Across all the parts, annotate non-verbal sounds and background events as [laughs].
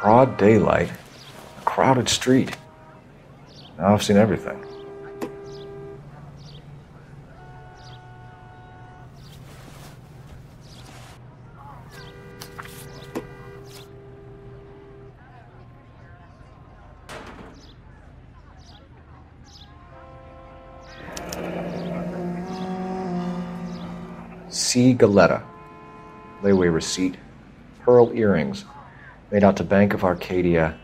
Broad daylight, a crowded street. Now I've seen everything. C. Galletta. Layaway receipt. Pearl earrings. Made out to Bank of Arcadia.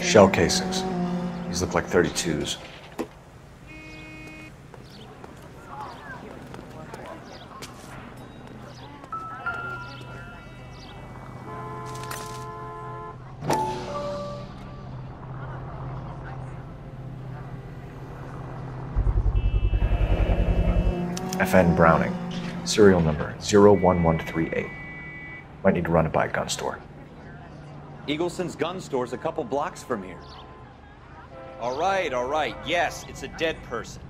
Shell casings. These look like 32s. FN Browning, serial number 01138. Might need to run it by a gun store. Eagleson's gun store's a couple blocks from here. All right, all right. Yes, it's a dead person.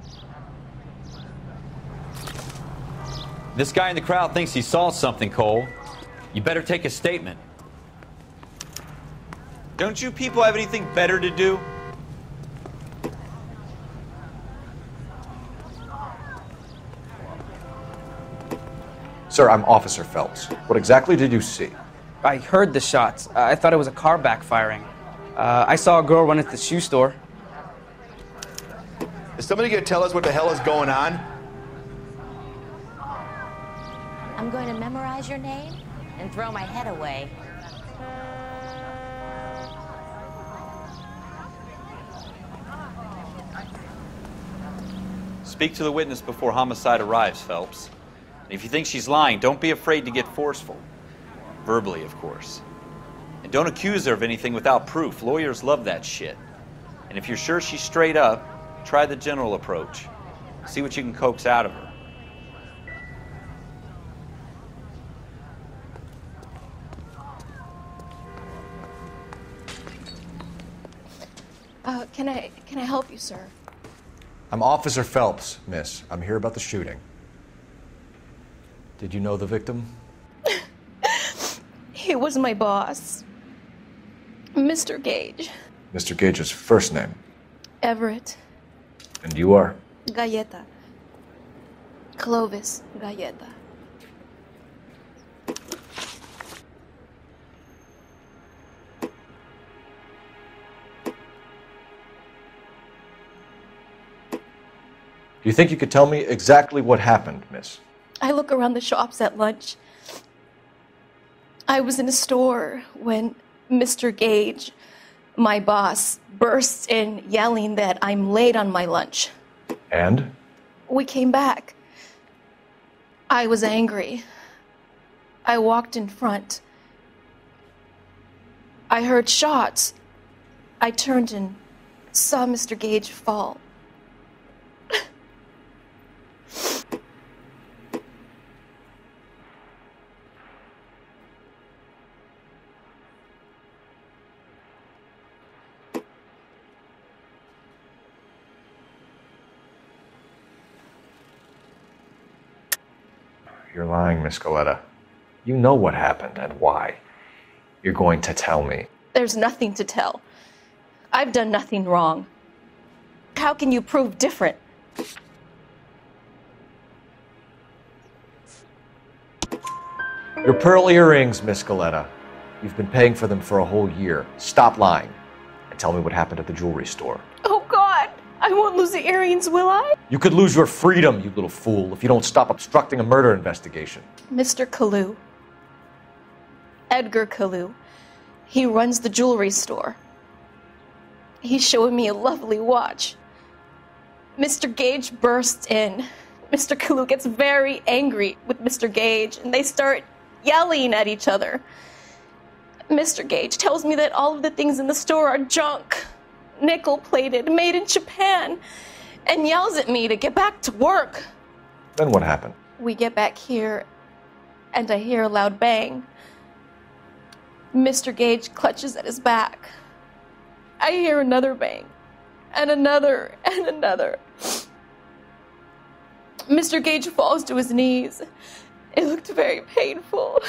This guy in the crowd thinks he saw something, Cole. You better take a statement. Don't you people have anything better to do? Sir, I'm Officer Phelps. What exactly did you see? I heard the shots. I thought it was a car backfiring. Uh, I saw a girl run into the shoe store. Is somebody gonna tell us what the hell is going on? I'm going to memorize your name and throw my head away. Speak to the witness before homicide arrives, Phelps. And if you think she's lying, don't be afraid to get forceful. Verbally, of course. And don't accuse her of anything without proof. Lawyers love that shit. And if you're sure she's straight up, try the general approach. See what you can coax out of her. Uh, can I can I help you, sir? I'm Officer Phelps, miss. I'm here about the shooting. Did you know the victim? [laughs] He was my boss, Mr. Gage, Mr. Gage's first name. Everett And you are? Galletta, Clovis Galletta. Do you think you could tell me exactly what happened, miss? I look around the shops at lunch. I was in a store when Mr. Gage, my boss, bursts in yelling that I'm late on my lunch. And? We came back. I was angry. I walked in front. I heard shots. I turned and saw Mr. Gage fall. Miss Galletta. You know what happened and why. You're going to tell me. There's nothing to tell. I've done nothing wrong. How can you prove different? Your pearl earrings, Miss Galletta. You've been paying for them for a whole year. Stop lying and tell me what happened at the jewelry store. I won't lose the earrings, will I? You could lose your freedom, you little fool, if you don't stop obstructing a murder investigation. Mr. Kalou. Edgar Kalou. He runs the jewelry store. He's showing me a lovely watch. Mr. Gage bursts in. Mr. Kalou gets very angry with Mr. Gage, and they start yelling at each other. Mr. Gage tells me that all of the things in the store are junk. Nickel plated, made in Japan, and yells at me to get back to work. Then what happened? We get back here, and I hear a loud bang. Mr. Gage clutches at his back. I hear another bang, and another, and another. Mr. Gage falls to his knees. It looked very painful.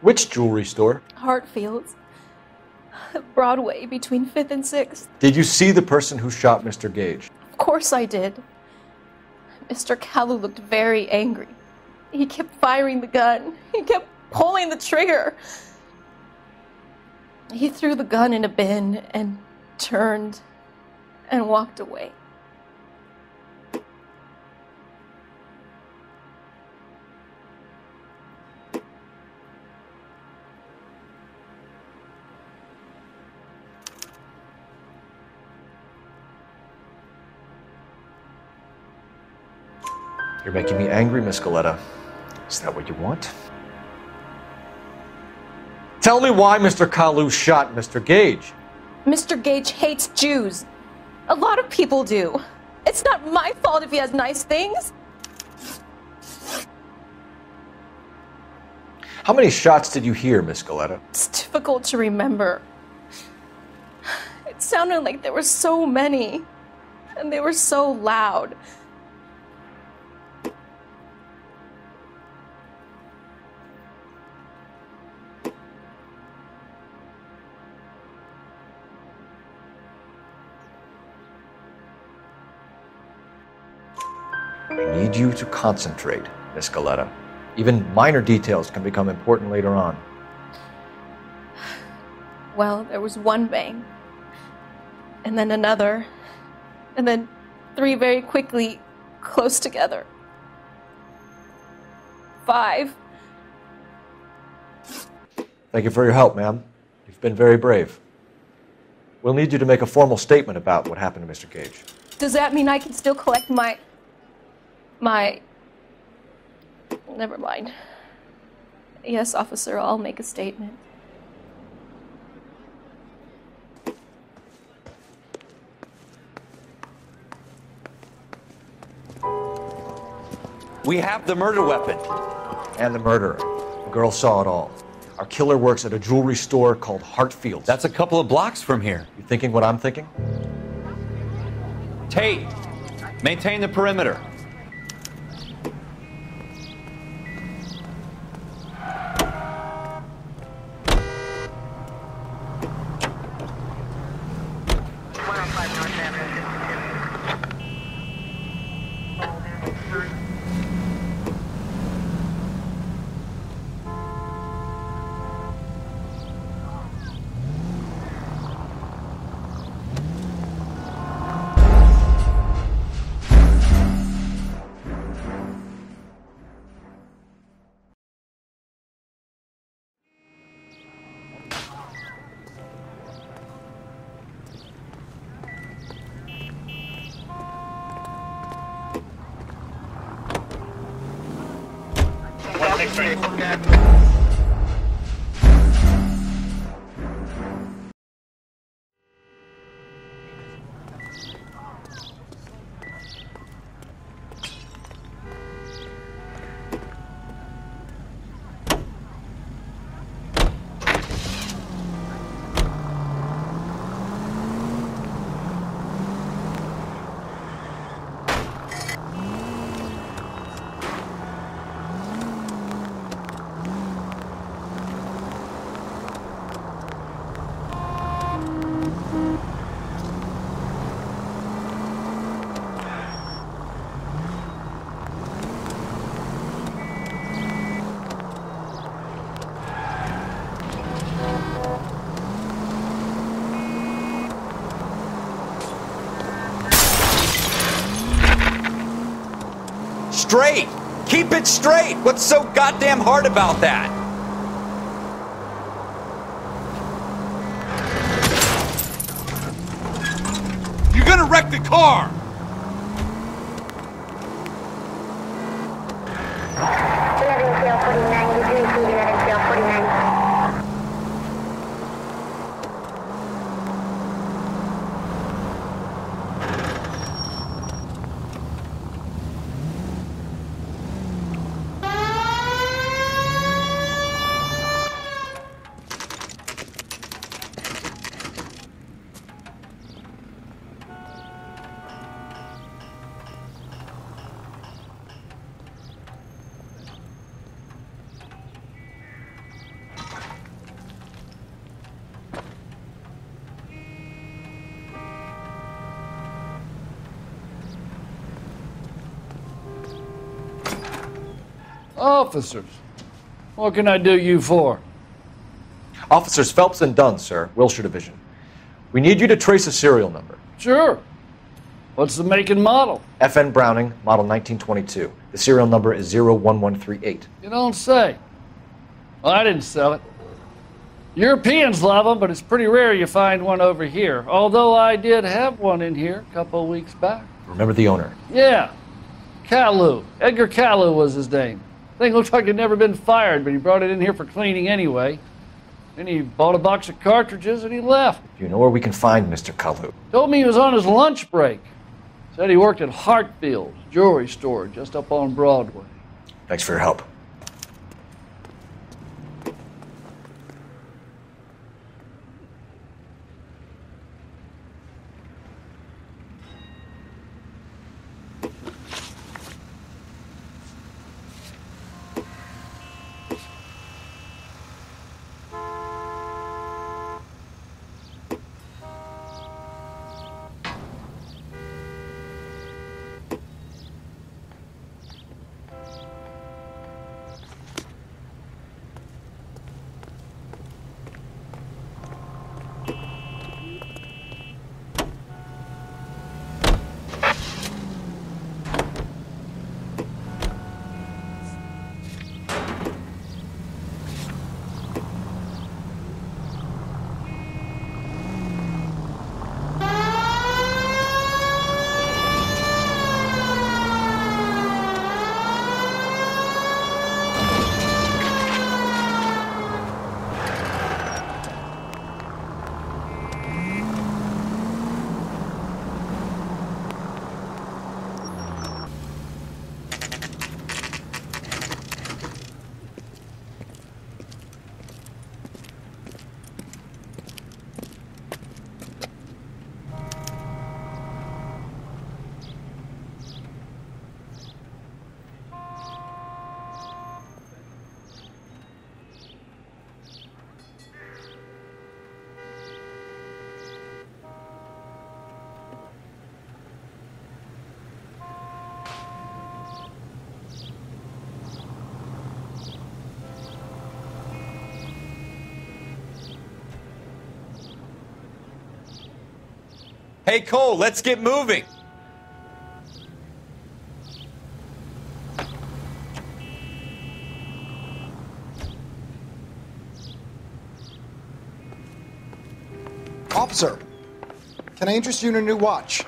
Which jewelry store? Hartfield's. Broadway between 5th and 6th. Did you see the person who shot Mr. Gage? Of course I did. Mr. Kalou looked very angry. He kept firing the gun. He kept pulling the trigger. He threw the gun in a bin and turned and walked away. You're making me angry, Miss Galletta. Is that what you want? Tell me why Mr. Kalou shot Mr. Gage. Mr. Gage hates Jews. A lot of people do. It's not my fault if he has nice things. How many shots did you hear, Miss Galletta? It's difficult to remember. It sounded like there were so many, and they were so loud. I need you to concentrate, Miss Galletta. Even minor details can become important later on. Well, there was one bang, and then another, and then three very quickly close together. Five. Thank you for your help, ma'am. You've been very brave. We'll need you to make a formal statement about what happened to Mr. Gage. Does that mean I can still collect my. My. Never mind. Yes, officer, I'll make a statement. We have the murder weapon. And the murderer. The girl saw it all. Our killer works at a jewelry store called Hartfields. That's a couple of blocks from here. You thinking what I'm thinking? Tate, maintain the perimeter. Straight! Keep it straight! What's so goddamn hard about that? You're gonna wreck the car! Officers, what can I do you for? Officers Phelps and Dunn, sir, Wilshire Division. We need you to trace a serial number. Sure. What's the make and model? FN Browning, model 1922. The serial number is 01138. You don't say. Well, I didn't sell it. Europeans love them, but it's pretty rare you find one over here. Although I did have one in here a couple of weeks back. Remember the owner. Yeah, Kalou. Edgar Kalou was his name. Thing looks like it'd never been fired, but he brought it in here for cleaning anyway. Then he bought a box of cartridges and he left. Do you know where we can find Mr. Kalou? Told me he was on his lunch break. Said he worked at Hartfield's jewelry store just up on Broadway. Thanks for your help. Hey, Cole, let's get moving. Officer, can I interest you in a new watch?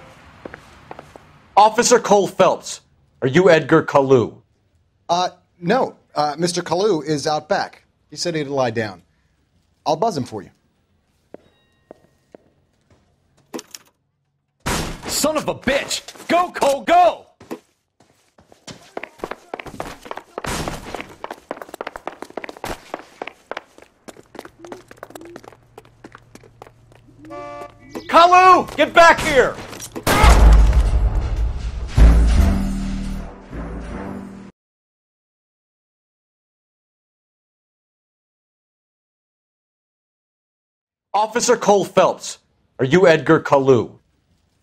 Officer Cole Phelps, are you Edgar Kalou? Uh, no. Uh, Mr. Kalou is out back. He said he'd lie down. I'll buzz him for you. Son of a bitch! Go, Cole, go! Kalou, get back here! Officer Cole Phelps, are you Edgar Kalou?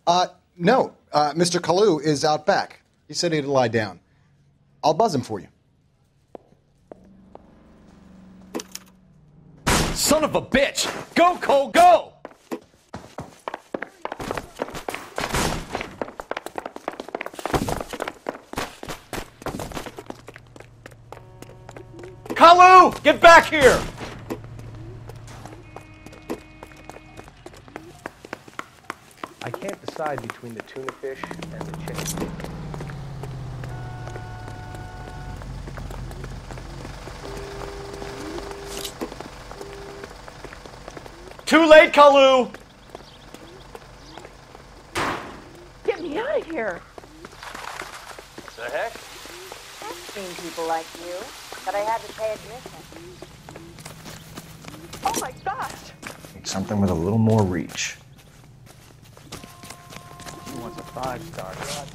Uh, no. Uh, Mr. Kalou is out back. He said he'd lie down. I'll buzz him for you. Son of a bitch! Go, Cole, go! Kalou, get back here! Decide between the tuna fish and the chicken. Too late, Kalou! Get me out of here. What the heck? I've seen people like you, but I had to pay admission. Oh my gosh. Need something with a little more reach. five star.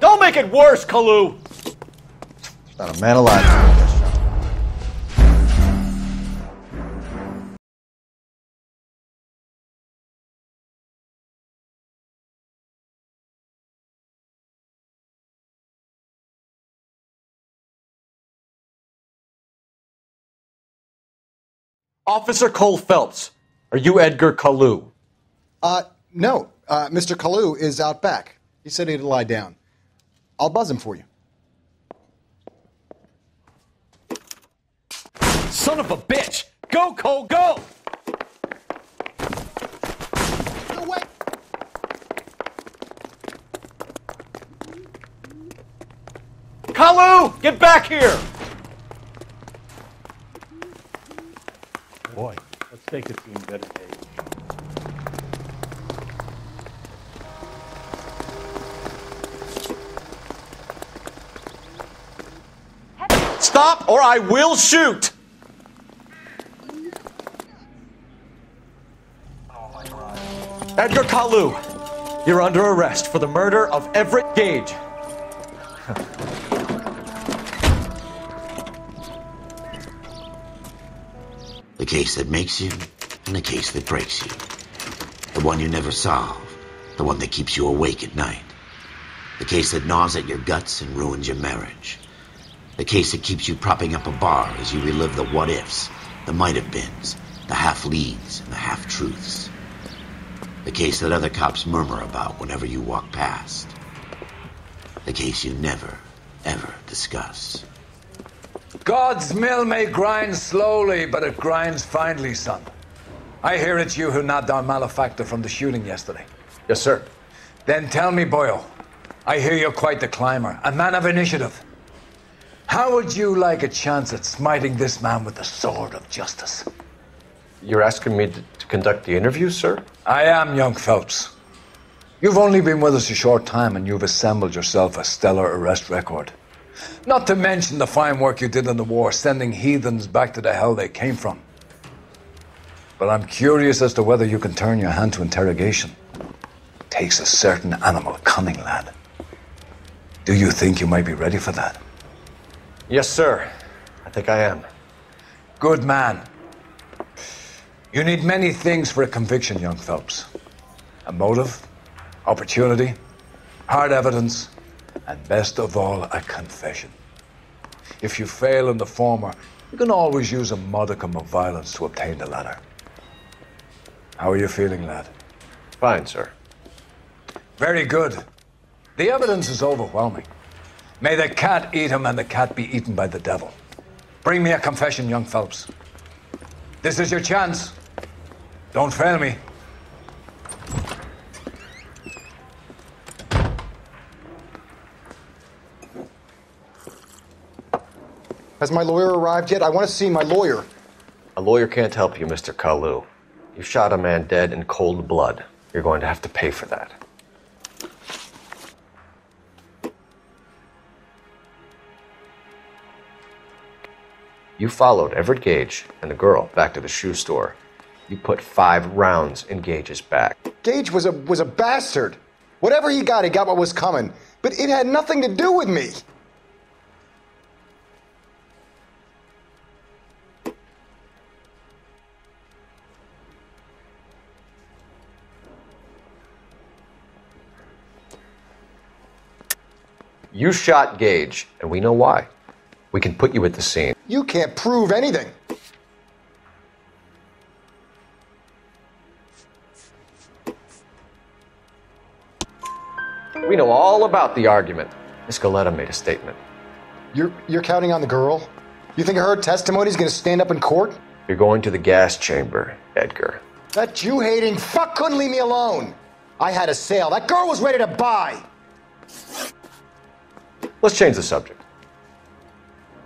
Don't make it worse, Kalou! There's not a man alive. Officer Cole Phelps, are you Edgar Kalou? Uh, no. Uh, Mr. Kalou is out back. He said he'd lie down. I'll buzz him for you. Son of a bitch! Go, Cole, go! No way! Kalou, get back here! Boy, it to him better days. Stop or I will shoot! Edgar Kalou, you're under arrest for the murder of Everett Gage. [laughs] case that makes you and the case that breaks you. The one you never solve. The one that keeps you awake at night. The case that gnaws at your guts and ruins your marriage. The case that keeps you propping up a bar as you relive the what ifs, the might have beens, the half leads, and the half truths. The case that other cops murmur about whenever you walk past. The case you never, ever discuss. God's mill may grind slowly, but it grinds finely, son. I hear it's you who nabbed our malefactor from the shooting yesterday. Yes, sir. Then tell me, Boyle. I hear you're quite the climber, a man of initiative. How would you like a chance at smiting this man with the sword of justice? You're asking me to, to conduct the interview, sir? I am, young Phelps. You've only been with us a short time and you've assembled yourself a stellar arrest record. Not to mention the fine work you did in the war, sending heathens back to the hell they came from. But I'm curious as to whether you can turn your hand to interrogation. It Takes a certain animal cunning, lad. Do you think you might be ready for that? Yes, sir. I think I am. Good man. You need many things for a conviction, young Phelps a motive, opportunity, hard evidence, and best of all, a confession. If you fail in the former, you can always use a modicum of violence to obtain the latter. How are you feeling, lad? Fine, sir. Very good. The evidence is overwhelming. May the cat eat him and the cat be eaten by the devil. Bring me a confession, young Phelps. This is your chance. Don't fail me. Has my lawyer arrived yet? I want to see my lawyer. A lawyer can't help you, Mr. Kalou. You shot a man dead in cold blood. You're going to have to pay for that. You followed Everett Gage and the girl back to the shoe store. You put five rounds in Gage's back. Gage was a was a bastard. Whatever he got, he got what was coming. But it had nothing to do with me. You shot Gage, and we know why. We can put you at the scene. You can't prove anything. We know all about the argument. Miss Galletta made a statement. You're you're counting on the girl? You think her testimony is going to stand up in court? You're going to the gas chamber, Edgar. That Jew hating fuck couldn't leave me alone. I had a sale. That girl was ready to buy. Let's change the subject.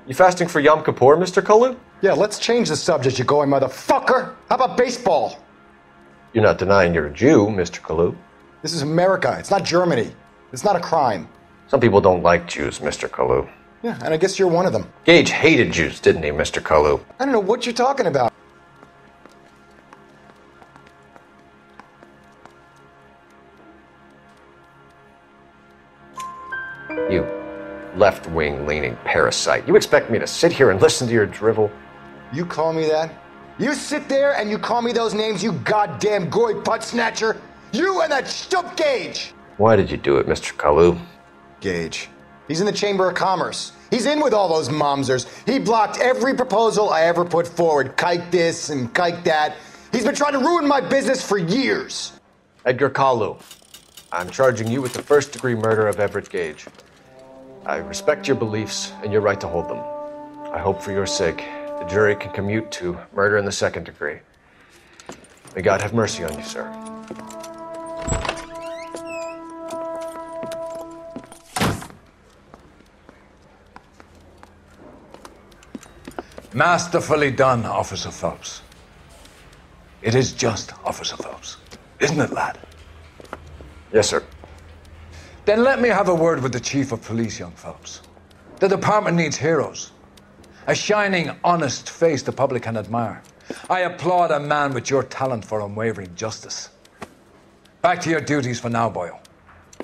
You fasting for Yom Kippur, Mr. Kalou? Yeah, let's change the subject, you going motherfucker. How about baseball? You're not denying you're a Jew, Mr. Kalou. This is America. It's not Germany. It's not a crime. Some people don't like Jews, Mr. Kalou. Yeah, and I guess you're one of them. Gage hated Jews, didn't he, Mr. Kalou? I don't know what you're talking about. Left wing leaning parasite. You expect me to sit here and listen to your drivel? You call me that? You sit there and you call me those names, you goddamn goy butt snatcher? You and that stup Gage! Why did you do it, Mr. Kalou? Gage. He's in the Chamber of Commerce. He's in with all those momsers. He blocked every proposal I ever put forward. Kike this and kike that. He's been trying to ruin my business for years. Edgar Kalou, I'm charging you with the first degree murder of Everett Gage. I respect your beliefs and your right to hold them. I hope for your sake the jury can commute to murder in the second degree. May God have mercy on you, sir. Masterfully done, Officer Phelps. It is just, Officer Phelps. Isn't it, lad? Yes, sir. Then let me have a word with the Chief of Police, young Phelps. The department needs heroes. A shining, honest face the public can admire. I applaud a man with your talent for unwavering justice. Back to your duties for now, Boyle.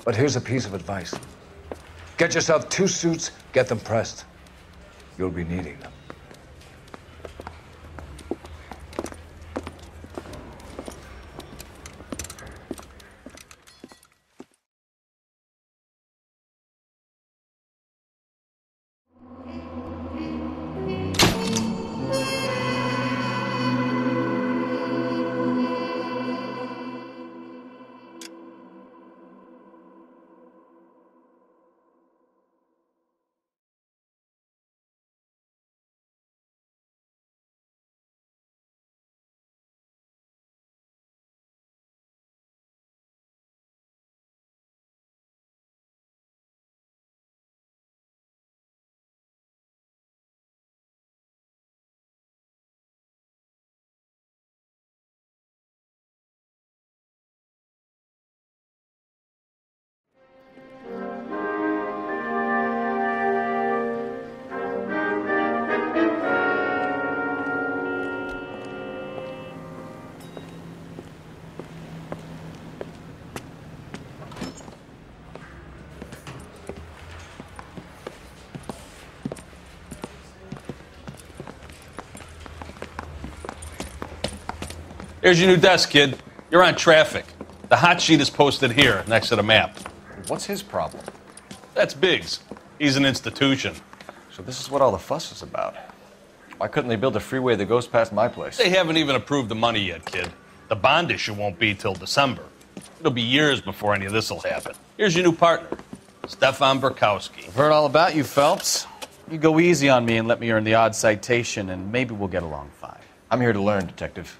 But here's a piece of advice get yourself two suits, get them pressed. You'll be needing them. Here's your new desk, kid. You're on traffic. The hot sheet is posted here, next to the map. What's his problem? That's Biggs. He's an institution. So this is what all the fuss is about. Why couldn't they build a freeway that goes past my place? They haven't even approved the money yet, kid. The bond issue won't be till December. It'll be years before any of this will happen. Here's your new partner, Stefan Bekowsky. I've heard all about you, Phelps. You go easy on me and let me earn the odd citation, and maybe we'll get along fine. I'm here to learn, Detective.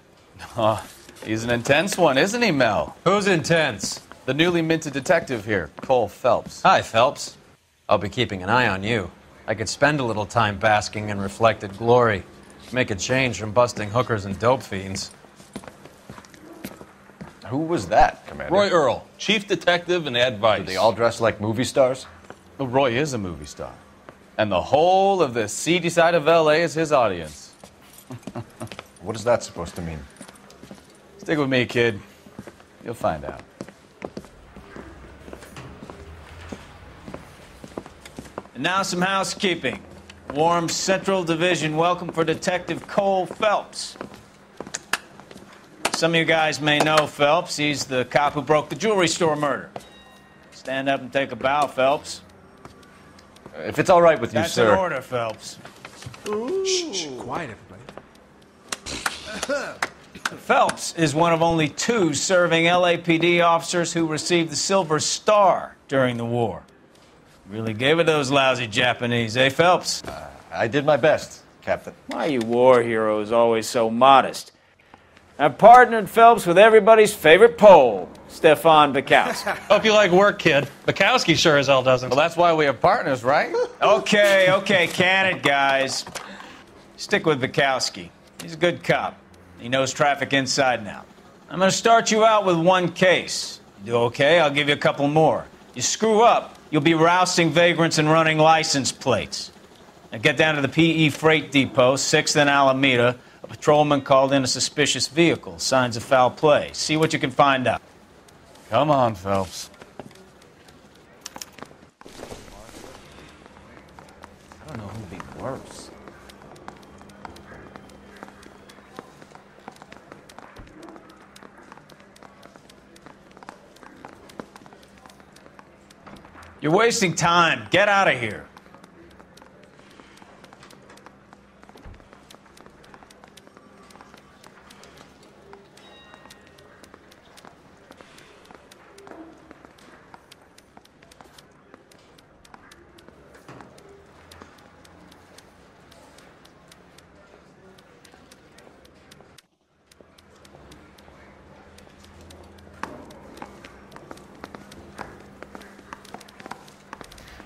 Oh, he's an intense one, isn't he, Mel? Who's intense? The newly minted detective here, Cole Phelps. Hi, Phelps. I'll be keeping an eye on you. I could spend a little time basking in reflected glory. Make a change from busting hookers and dope fiends. Who was that, Commander? Roy Earle, chief detective and advice. Do they all dress like movie stars? Well, Roy is a movie star. And the whole of the seedy side of LA is his audience. [laughs] what is that supposed to mean? Stick with me, kid. You'll find out. And now some housekeeping. Warm Central Division welcome for Detective Cole Phelps. Some of you guys may know Phelps. He's the cop who broke the jewelry store murder. Stand up and take a bow, Phelps. If it's all right with you, sir. That's sir. an order, Phelps. Shh, shh, quiet, everybody. [laughs] Phelps is one of only two serving LAPD officers who received the Silver Star during the war. Really gave it those lousy Japanese, eh, Phelps? Uh, I did my best, Captain. Why you war heroes always so modest? I've partnered Phelps with everybody's favorite Pole, Stefan Bekowsky. [laughs] Hope you like work, kid. Bekowsky sure as hell doesn't. Well, that's why we have partners, right? okay, okay, [laughs] can it, guys. Stick with Bekowsky. He's a good cop. He knows traffic inside and out. I'm going to start you out with one case. You do okay, I'll give you a couple more. You screw up, you'll be rousting vagrants and running license plates. Now get down to the PE Freight Depot, 6th and Alameda. A patrolman called in a suspicious vehicle. Signs of foul play. See what you can find out. Come on, Phelps. I don't know who'd be worse. You're wasting time. Get out of here.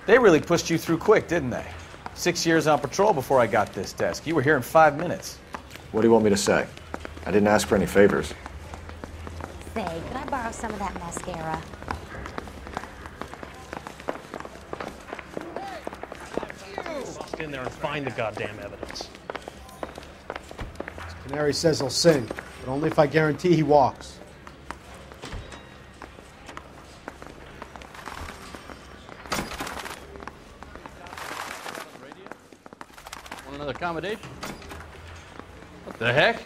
They really pushed you through quick, didn't they? Six years on patrol before I got this desk. You were here in five minutes. What do you want me to say? I didn't ask for any favors. Say, could I borrow some of that mascara? Walk in there and find the goddamn evidence. Canary says he'll sing, but only if I guarantee he walks. Accommodation? What the heck?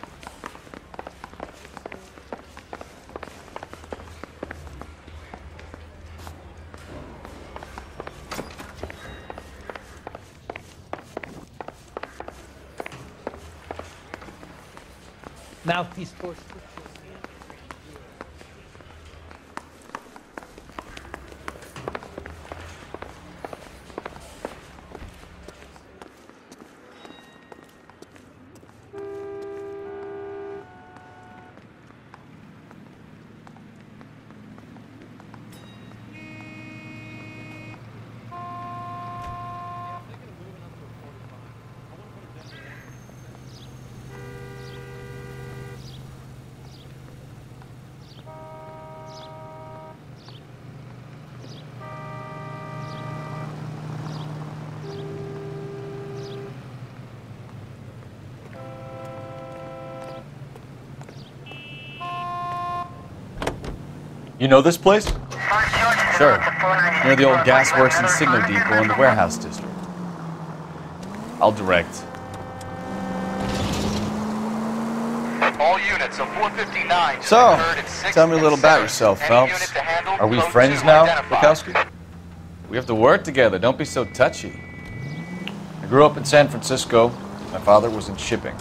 Mouthpiece force. You know this place? Sure. Near the old gas works and signal depot in the warehouse district. I'll direct. All units of 459 So, occurred at 6th tell me a little about yourself, Phelps. unit to handle, Are we friends now, identified. Bekowsky? We have to work together. Don't be so touchy. I grew up in San Francisco. My father was in shipping.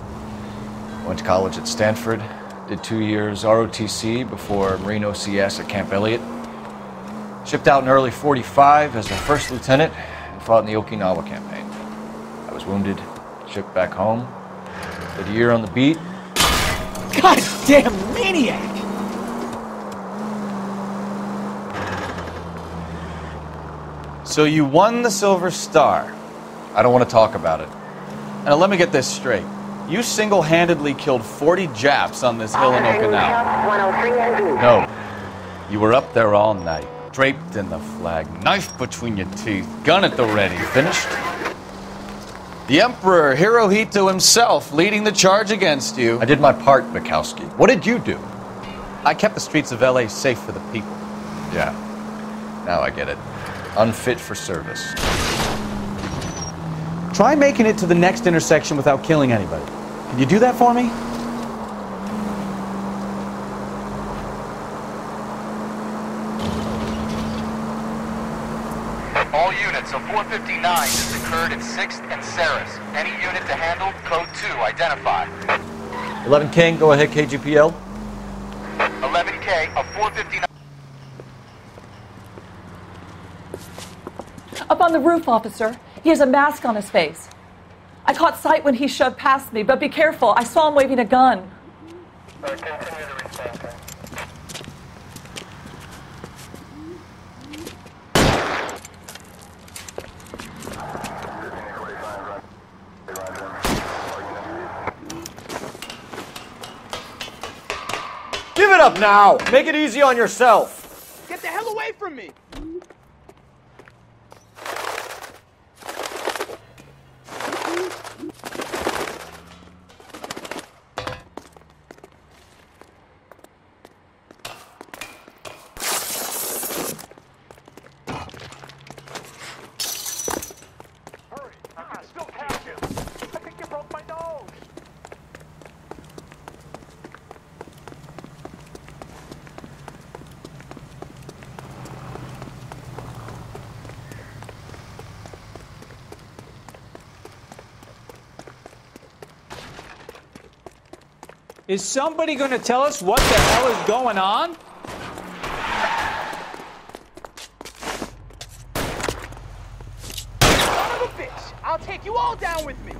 Went to college at Stanford. Did two years ROTC before Marine OCS at Camp Elliott. Shipped out in early 45 as a first lieutenant and fought in the Okinawa campaign. I was wounded, shipped back home. Did a year on the beat. Goddamn maniac! So you won the Silver Star. I don't want to talk about it. Now let me get this straight. You single-handedly killed 40 Japs on this hill in Okinawa. No. You were up there all night, draped in the flag, knife between your teeth, gun at the ready. Finished? The Emperor Hirohito himself leading the charge against you. I did my part, Mikowski. What did you do? I kept the streets of LA safe for the people. Yeah. Now I get it. Unfit for service. Try making it to the next intersection without killing anybody. Can you do that for me? All units of 459 has occurred at 6th and Saris. Any unit to handle, code 2 identify. 11 King, go ahead, KGPL. 11K of 459. Up on the roof, officer. He has a mask on his face. I caught sight when he shoved past me, but be careful. I saw him waving a gun. Give it up now! Make it easy on yourself! Get the hell away from me! Is somebody going to tell us what the hell is going on? Son of a bitch! I'll take you all down with me!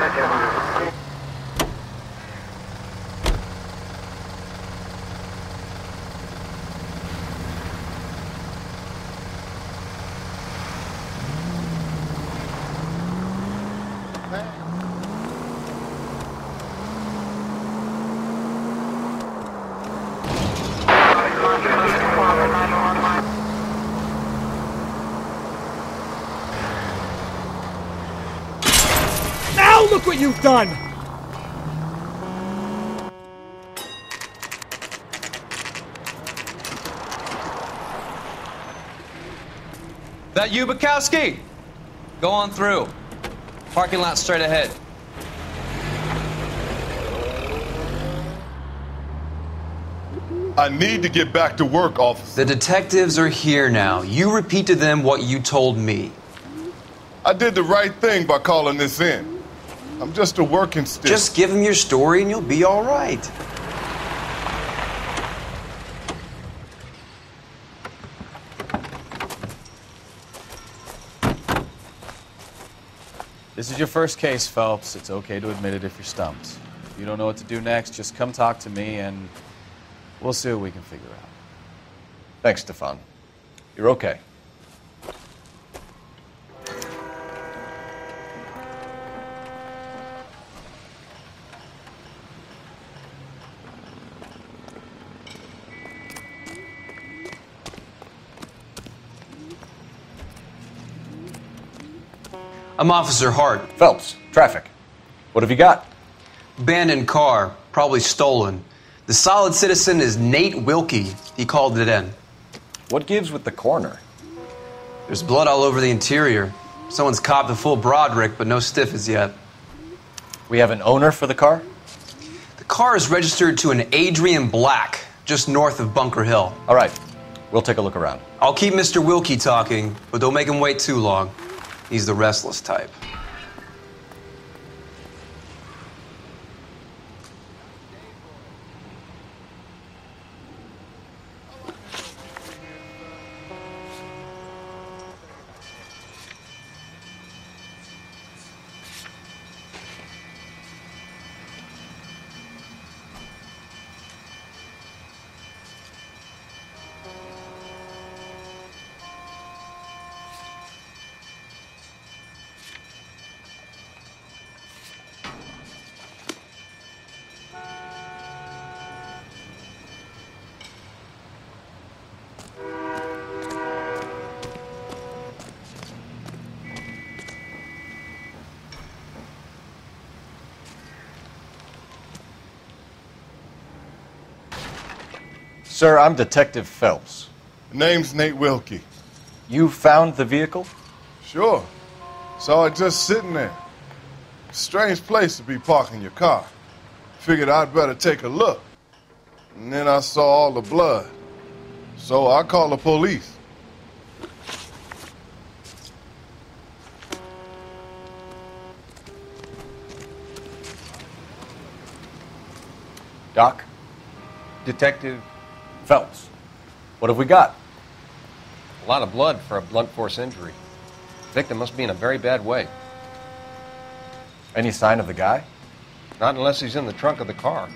Now look what you've done! That you, Bekowsky? Go on through. Parking lot straight ahead. I need to get back to work, officer. The detectives are here now. You repeat to them what you told me. I did the right thing by calling this in. I'm just a working stick. Just give him your story and you'll be all right. This is your first case, Phelps. It's okay to admit it if you're stumped. If you don't know what to do next, just come talk to me and we'll see what we can figure out. Thanks, Stefan. You're okay. I'm Officer Hart. Phelps, traffic. What have you got? Abandoned car, probably stolen. The solid citizen is Nate Wilkie. He called it in. What gives with the coroner? There's blood all over the interior. Someone's copped a full Broderick, but no stiff as yet. We have an owner for the car? The car is registered to an Adrian Black, just north of Bunker Hill. All right, we'll take a look around. I'll keep Mr. Wilkie talking, but don't make him wait too long. He's the restless type. Sir, I'm Detective Phelps. Name's Nate Wilkie. You found the vehicle? Sure. Saw it just sitting there. Strange place to be parking your car. Figured I'd better take a look. And then I saw all the blood. So I called the police. Doc? Detective Phelps. What have we got? A lot of blood for a blunt force injury. Victim must be in a very bad way. Any sign of the guy? Not unless he's in the trunk of the car.